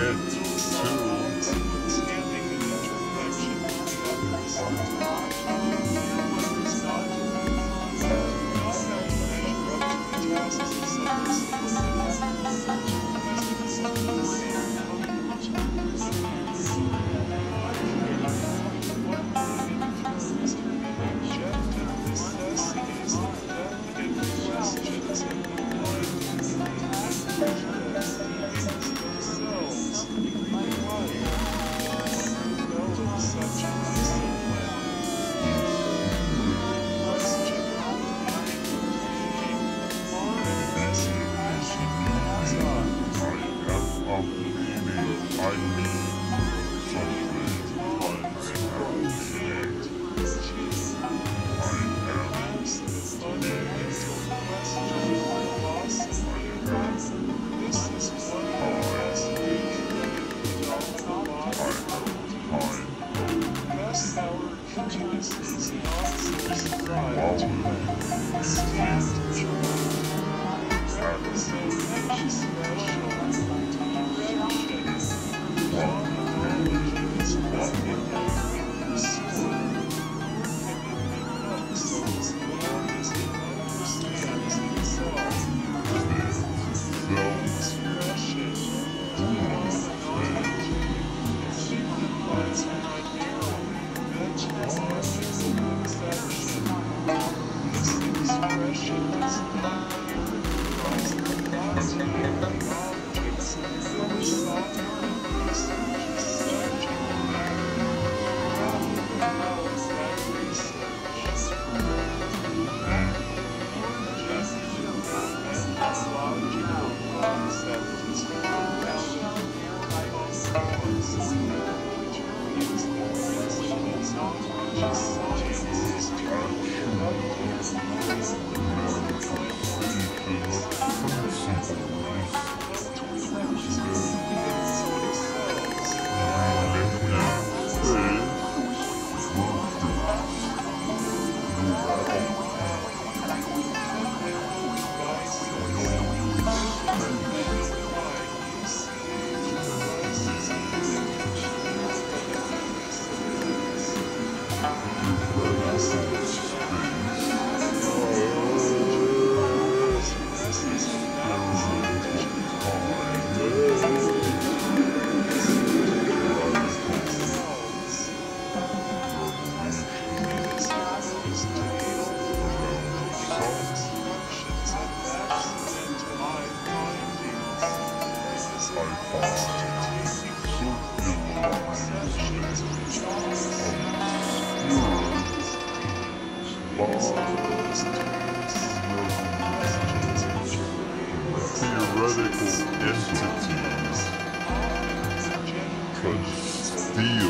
Vegetable Thank you. Theoretical entities could steal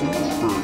super.